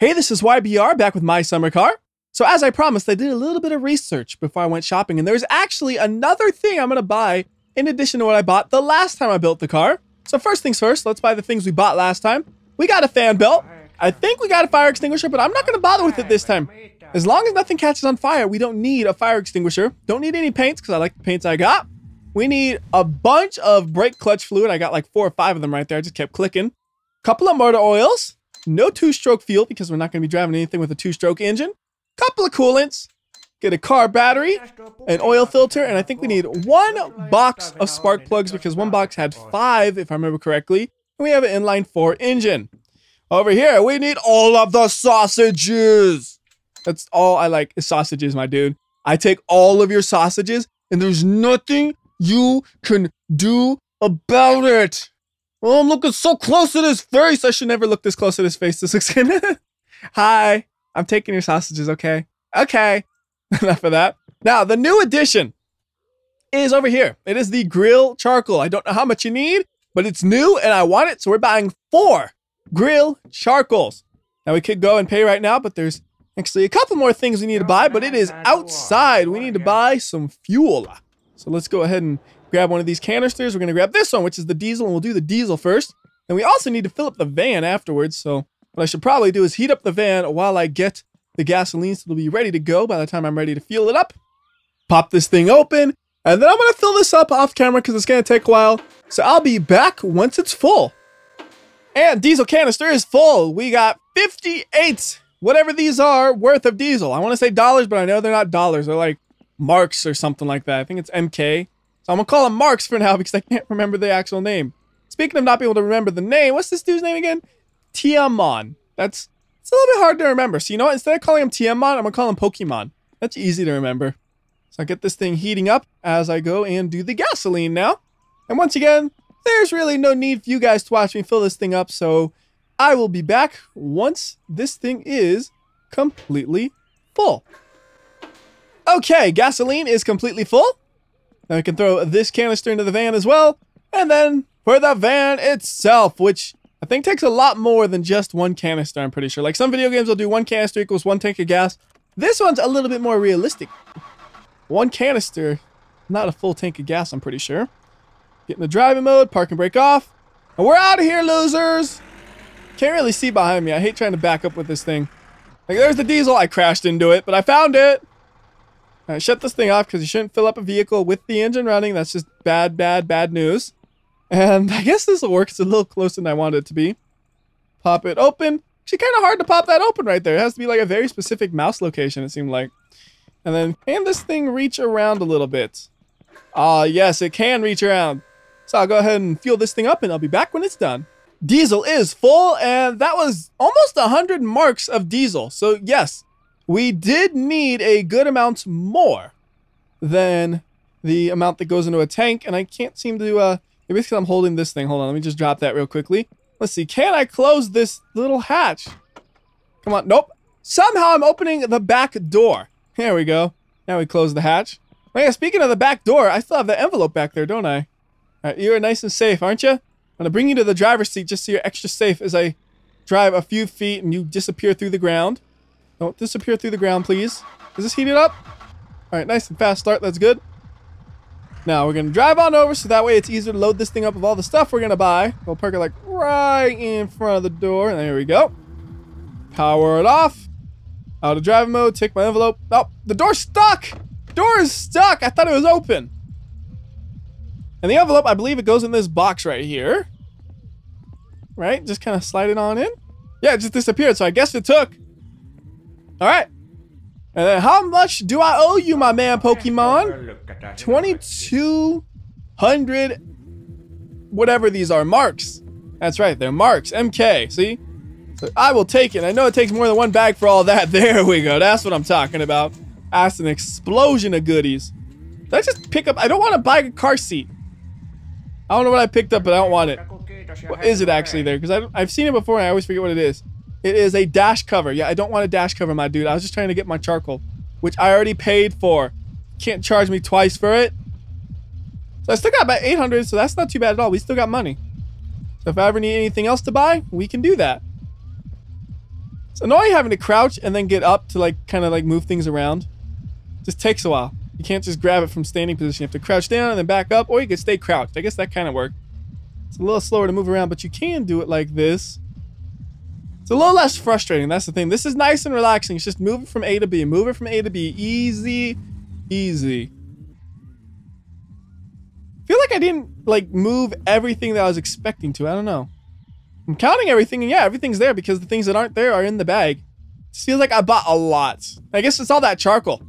Hey, this is YBR back with my summer car. So as I promised, I did a little bit of research before I went shopping, and there's actually another thing I'm gonna buy in addition to what I bought the last time I built the car. So first things first, let's buy the things we bought last time. We got a fan belt. I think we got a fire extinguisher, but I'm not gonna bother with it this time. As long as nothing catches on fire, we don't need a fire extinguisher. Don't need any paints because I like the paints I got. We need a bunch of brake clutch fluid. I got like four or five of them right there. I just kept clicking. Couple of motor oils. No two-stroke fuel because we're not going to be driving anything with a two-stroke engine. Couple of coolants. Get a car battery, an oil filter, and I think we need one box of spark plugs because one box had five, if I remember correctly. And we have an inline four engine. Over here, we need all of the sausages. That's all I like is sausages, my dude. I take all of your sausages, and there's nothing you can do about it. Oh, I'm looking so close to this face. I should never look this close to this face. This looks Hi, I'm taking your sausages, okay? Okay. Enough of that. Now, the new addition is over here. It is the grill charcoal. I don't know how much you need, but it's new and I want it. So we're buying four grill charcoals. Now we could go and pay right now, but there's actually a couple more things we need to buy, but it is outside. We need to buy some fuel. So let's go ahead and grab one of these canisters. We're going to grab this one, which is the diesel, and we'll do the diesel first. And we also need to fill up the van afterwards. So what I should probably do is heat up the van while I get the gasoline so it'll be ready to go by the time I'm ready to fuel it up. Pop this thing open, and then I'm going to fill this up off camera because it's going to take a while. So I'll be back once it's full. And diesel canister is full. We got 58, whatever these are, worth of diesel. I want to say dollars, but I know they're not dollars. They're like marks or something like that. I think it's MK. So I'm to call him marks for now because I can't remember the actual name. Speaking of not being able to remember the name, what's this dude's name again? Tiamon. That's it's a little bit hard to remember. So you know what? Instead of calling him Tiamon, I'm to call him Pokemon. That's easy to remember. So I get this thing heating up as I go and do the gasoline now. And once again, there's really no need for you guys to watch me fill this thing up. So I will be back once this thing is completely full. Okay, gasoline is completely full. Now we can throw this canister into the van as well. And then for the van itself, which I think takes a lot more than just one canister, I'm pretty sure. Like some video games will do one canister equals one tank of gas. This one's a little bit more realistic. One canister, not a full tank of gas, I'm pretty sure. Get in the driving mode, park and brake off. And we're out of here, losers! Can't really see behind me. I hate trying to back up with this thing. Like, there's the diesel. I crashed into it, but I found it. Right, shut this thing off because you shouldn't fill up a vehicle with the engine running. That's just bad, bad, bad news. And I guess this will work. It's a little closer than I wanted it to be. Pop it open. Actually, kind of hard to pop that open right there. It has to be like a very specific mouse location, it seemed like. And then can this thing reach around a little bit? Ah, uh, yes, it can reach around. So I'll go ahead and fuel this thing up and I'll be back when it's done. Diesel is full and that was almost 100 marks of diesel. So yes, we did need a good amount more than the amount that goes into a tank. And I can't seem to, uh, maybe because I'm holding this thing. Hold on, let me just drop that real quickly. Let's see, can I close this little hatch? Come on, nope. Somehow I'm opening the back door. There we go. Now we close the hatch. Oh yeah, speaking of the back door, I still have the envelope back there, don't I? You are nice and safe, aren't you? I'm gonna bring you to the driver's seat just so you're extra safe as I drive a few feet and you disappear through the ground. Don't disappear through the ground, please. Is this heated up? All right, nice and fast start. That's good. Now we're gonna drive on over so that way it's easier to load this thing up with all the stuff we're gonna buy. We'll park it like right in front of the door. And there we go. Power it off. Out of driving mode. Take my envelope. Oh, the door's stuck. Door is stuck. I thought it was open. And the envelope, I believe it goes in this box right here. Right? Just kind of slide it on in. Yeah, it just disappeared. So I guess it took. All right. And then how much do I owe you, my man, Pokemon? 2,200 whatever these are. Marks. That's right. They're marks. MK. See? So I will take it. I know it takes more than one bag for all that. There we go. That's what I'm talking about. That's an explosion of goodies. Did I just pick up? I don't want to buy a car seat. I don't know what I picked up, but I don't want it. What is it actually there? Because I've seen it before and I always forget what it is. It is a dash cover. Yeah, I don't want a dash cover, my dude. I was just trying to get my charcoal, which I already paid for. Can't charge me twice for it. So I still got about 800, so that's not too bad at all. We still got money. So if I ever need anything else to buy, we can do that. It's annoying having to crouch and then get up to like kind of like move things around. Just takes a while. You can't just grab it from standing position. You have to crouch down and then back up, or you can stay crouched. I guess that kind of worked. It's a little slower to move around, but you can do it like this. It's a little less frustrating. That's the thing. This is nice and relaxing. It's just move it from A to B. Move it from A to B. Easy, easy. feel like I didn't like move everything that I was expecting to. I don't know. I'm counting everything, and yeah, everything's there because the things that aren't there are in the bag. It feels like I bought a lot. I guess it's all that charcoal.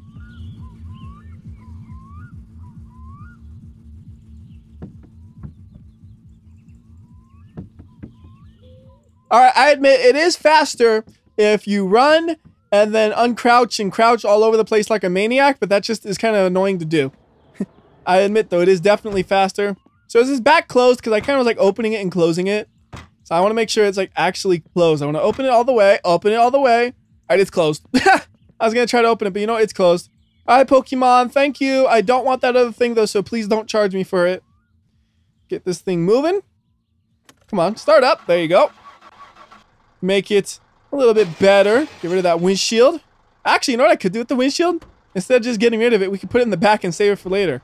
All right, I admit it is faster if you run and then uncrouch and crouch all over the place like a maniac, but that just is kind of annoying to do. I admit though, it is definitely faster. So is this back closed? Because I kind of was like opening it and closing it. So I want to make sure it's like actually closed. I want to open it all the way, open it all the way. All right, it's closed. I was going to try to open it, but you know, it's closed. All right, Pokemon, thank you. I don't want that other thing though, so please don't charge me for it. Get this thing moving. Come on, start up. There you go make it a little bit better. Get rid of that windshield. Actually, you know what I could do with the windshield? Instead of just getting rid of it, we could put it in the back and save it for later.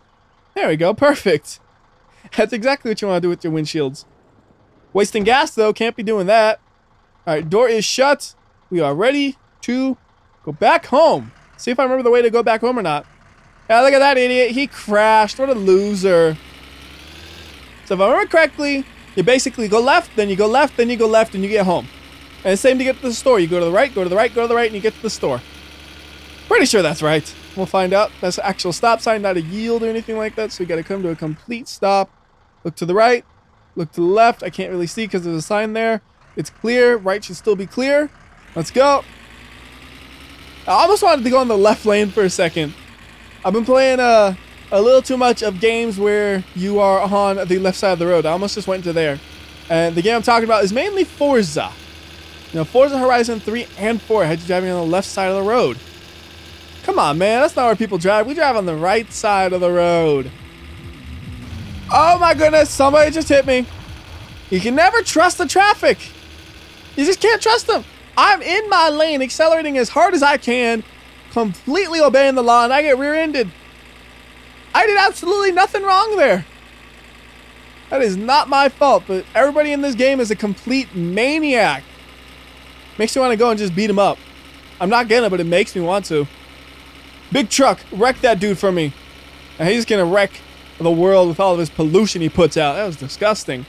There we go. Perfect. That's exactly what you want to do with your windshields. Wasting gas, though. Can't be doing that. All right, door is shut. We are ready to go back home. See if I remember the way to go back home or not. Yeah, look at that idiot. He crashed. What a loser. So if I remember correctly, you basically go left, then you go left, then you go left, and you get home. And the same to get to the store. You go to the right, go to the right, go to the right, and you get to the store. Pretty sure that's right. We'll find out. That's an actual stop sign, not a yield or anything like that. So you got to come to a complete stop. Look to the right. Look to the left. I can't really see because there's a sign there. It's clear. Right should still be clear. Let's go. I almost wanted to go on the left lane for a second. I've been playing uh, a little too much of games where you are on the left side of the road. I almost just went to there. And the game I'm talking about is mainly Forza. Know, Forza Horizon 3 and 4 had you driving on the left side of the road. Come on, man. That's not where people drive. We drive on the right side of the road. Oh my goodness. Somebody just hit me. You can never trust the traffic. You just can't trust them. I'm in my lane, accelerating as hard as I can, completely obeying the law, and I get rear-ended. I did absolutely nothing wrong there. That is not my fault, but everybody in this game is a complete maniac. Makes me want to go and just beat him up. I'm not gonna, but it makes me want to. Big truck, wreck that dude for me. And he's gonna wreck the world with all of his pollution he puts out. That was disgusting.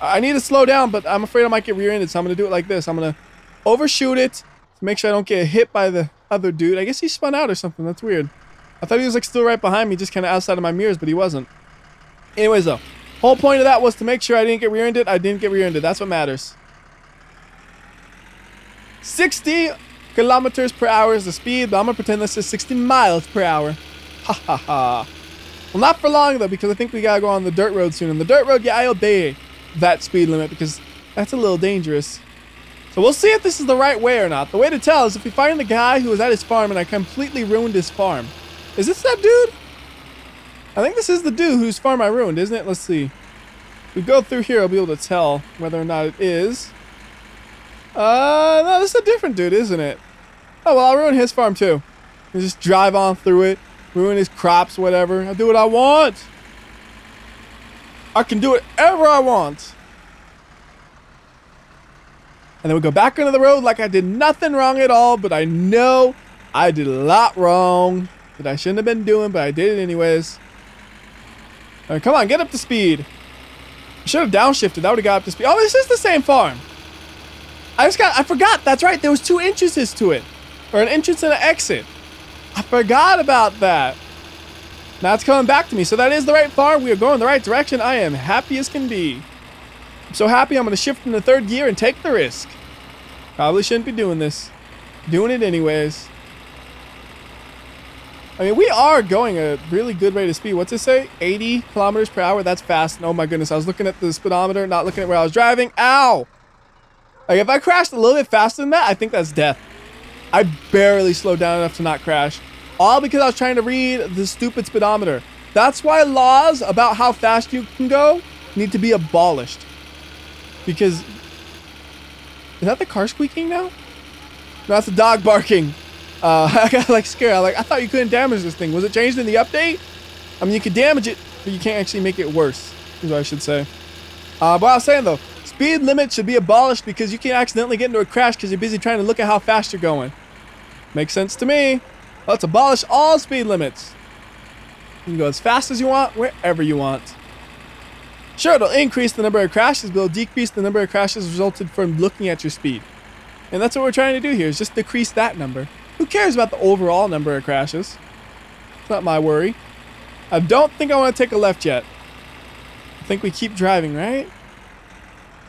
I need to slow down, but I'm afraid I might get rear-ended, so I'm gonna do it like this. I'm gonna overshoot it to make sure I don't get hit by the other dude. I guess he spun out or something. That's weird. I thought he was like still right behind me, just kind of outside of my mirrors, but he wasn't. Anyways, though, whole point of that was to make sure I didn't get rear-ended. I didn't get rear-ended. That's what matters. 60 kilometers per hour is the speed, but I'm gonna pretend this is 60 miles per hour. Ha ha ha. Well, not for long though, because I think we gotta go on the dirt road soon. And the dirt road, yeah, I obey that speed limit because that's a little dangerous. So we'll see if this is the right way or not. The way to tell is if we find the guy who was at his farm and I completely ruined his farm. Is this that dude? I think this is the dude whose farm I ruined, isn't it? Let's see. If we go through here, I'll be able to tell whether or not it is. Uh, no, this is a different dude, isn't it? Oh, well, I'll ruin his farm, too. i just drive on through it, ruin his crops, whatever. I'll do what I want. I can do whatever I want. And then we go back onto the road like I did nothing wrong at all, but I know I did a lot wrong that I shouldn't have been doing, but I did it anyways. Come on, get up to speed. I should have downshifted. That would have got up to speed. Oh, this is the same farm. I just got, I forgot. That's right. There was two entrances to it. Or an entrance and an exit. I forgot about that. Now it's coming back to me. So that is the right farm. We are going the right direction. I am happy as can be. I'm so happy I'm going to shift into third gear and take the risk. Probably shouldn't be doing this. Doing it anyways. I mean, we are going a really good rate of speed. What's it say? 80 kilometers per hour? That's fast. Oh my goodness. I was looking at the speedometer, not looking at where I was driving. Ow! Like, if I crashed a little bit faster than that, I think that's death. I barely slowed down enough to not crash. All because I was trying to read the stupid speedometer. That's why laws about how fast you can go need to be abolished. Because... Is that the car squeaking now? No, That's a dog barking. Uh, I got like scared. I like I thought you couldn't damage this thing. Was it changed in the update? I mean, you could damage it, but you can't actually make it worse. Is what I should say. Uh, but I was saying though, speed limit should be abolished because you can accidentally get into a crash because you're busy trying to look at how fast you're going. Makes sense to me. Let's abolish all speed limits. You can go as fast as you want, wherever you want. Sure, it'll increase the number of crashes, but it'll decrease the number of crashes resulted from looking at your speed. And that's what we're trying to do here, is just decrease that number. Who cares about the overall number of crashes? It's not my worry. I don't think I want to take a left yet. I think we keep driving, right?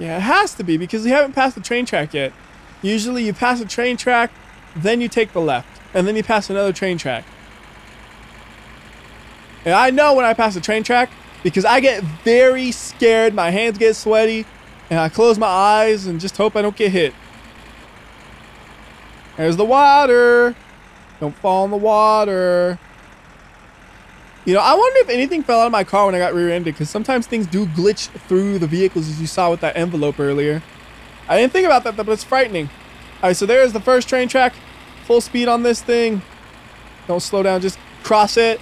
Yeah, it has to be, because we haven't passed the train track yet. Usually you pass a train track, then you take the left, and then you pass another train track. And I know when I pass a train track because I get very scared, my hands get sweaty, and I close my eyes and just hope I don't get hit. There's the water. Don't fall in the water. You know, I wonder if anything fell out of my car when I got rear-ended because sometimes things do glitch through the vehicles as you saw with that envelope earlier. I didn't think about that, but it's frightening. All right, so there's the first train track. Full speed on this thing. Don't slow down, just cross it.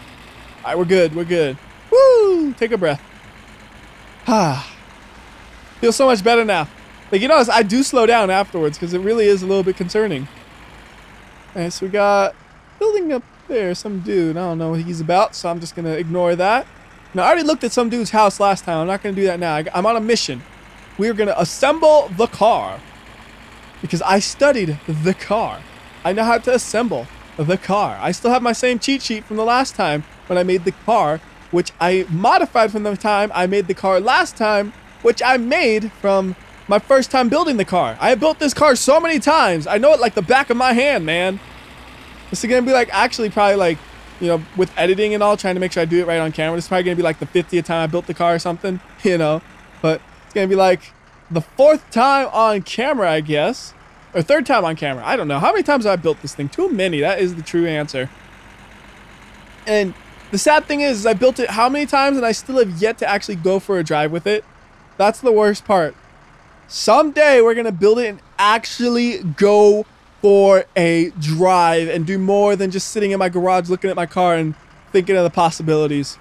All right, we're good, we're good. Woo! Take a breath. Ah. Feel so much better now. Like, you notice I do slow down afterwards because it really is a little bit concerning. All right, so we got building up there, some dude. I don't know what he's about, so I'm just going to ignore that. Now, I already looked at some dude's house last time. I'm not going to do that now. I'm on a mission. We're going to assemble the car because I studied the car. I know how to assemble the car. I still have my same cheat sheet from the last time when I made the car, which I modified from the time I made the car last time, which I made from my first time building the car. I have built this car so many times. I know it like the back of my hand, man. This is going to be like actually probably like, you know, with editing and all, trying to make sure I do it right on camera. This is probably going to be like the 50th time I built the car or something, you know. But it's going to be like the fourth time on camera, I guess. Or third time on camera. I don't know. How many times have I built this thing? Too many. That is the true answer. And the sad thing is, is I built it how many times and I still have yet to actually go for a drive with it. That's the worst part. Someday we're going to build it and actually go for a drive and do more than just sitting in my garage looking at my car and thinking of the possibilities.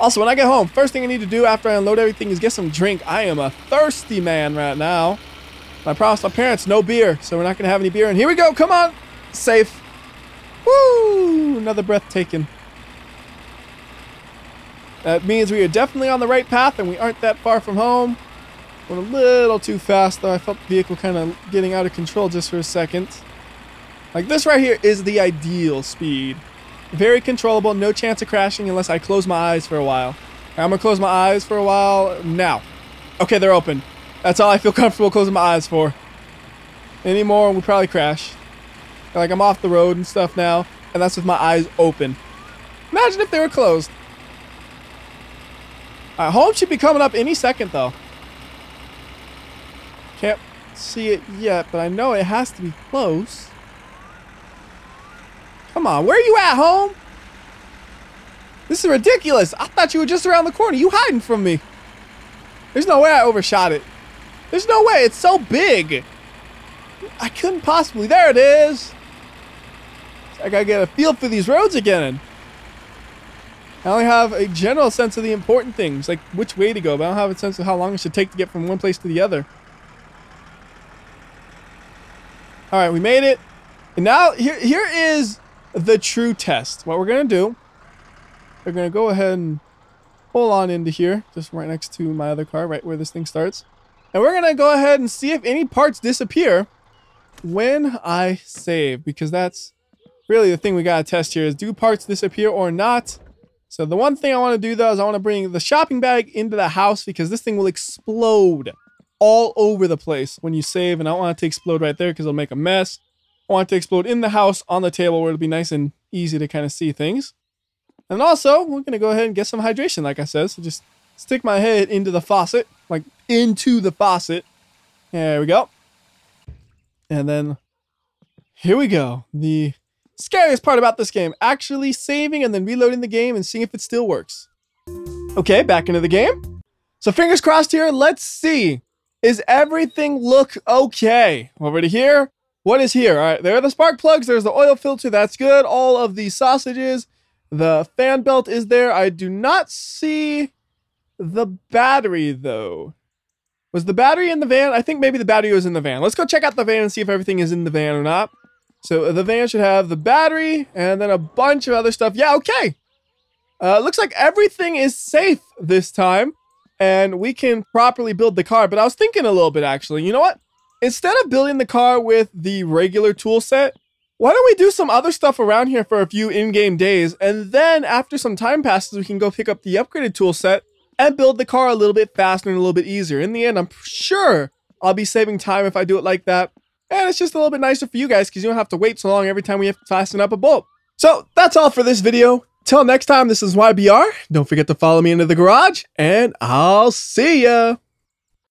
Also, when I get home, first thing I need to do after I unload everything is get some drink. I am a thirsty man right now. I promised my parents no beer, so we're not going to have any beer. And here we go. Come on. Safe. Woo! Another breath taken. That means we are definitely on the right path and we aren't that far from home. Went a little too fast though. I felt the vehicle kind of getting out of control just for a second. Like this right here is the ideal speed. Very controllable, no chance of crashing unless I close my eyes for a while. I'm gonna close my eyes for a while now. Okay, they're open. That's all I feel comfortable closing my eyes for. Any more, we probably crash. Like I'm off the road and stuff now, and that's with my eyes open. Imagine if they were closed. Alright, home should be coming up any second though. Can't see it yet, but I know it has to be close. Come on, where are you at, home? This is ridiculous. I thought you were just around the corner. You hiding from me. There's no way I overshot it. There's no way. It's so big. I couldn't possibly. There it is. I gotta get a feel for these roads again. I only have a general sense of the important things, like which way to go, but I don't have a sense of how long it should take to get from one place to the other. All right, we made it. And now here, here is the true test. What we're gonna do, we're gonna go ahead and pull on into here, just right next to my other car, right where this thing starts. And we're gonna go ahead and see if any parts disappear when I save, because that's really the thing we gotta test here is do parts disappear or not? So the one thing I want to do though is I want to bring the shopping bag into the house because this thing will explode all over the place when you save and I don't want it to explode right there because it'll make a mess. I want it to explode in the house on the table where it'll be nice and easy to kind of see things. And also, we're going to go ahead and get some hydration like I said. So just stick my head into the faucet, like into the faucet. There we go. And then here we go. The Scariest part about this game, actually saving and then reloading the game and seeing if it still works. Okay, back into the game. So fingers crossed here, let's see. Is everything look okay? Over to here, what is here? All right, there are the spark plugs. There's the oil filter. That's good. All of the sausages. The fan belt is there. I do not see the battery, though. Was the battery in the van? I think maybe the battery was in the van. Let's go check out the van and see if everything is in the van or not. So the van should have the battery and then a bunch of other stuff. Yeah, okay. Uh, looks like everything is safe this time and we can properly build the car. But I was thinking a little bit actually, you know what? Instead of building the car with the regular tool set, why don't we do some other stuff around here for a few in-game days and then after some time passes we can go pick up the upgraded tool set and build the car a little bit faster and a little bit easier. In the end, I'm sure I'll be saving time if I do it like that. And it's just a little bit nicer for you guys because you don't have to wait so long every time we have to fasten up a bolt. So that's all for this video. Till next time, this is YBR. Don't forget to follow me into the garage, and I'll see ya.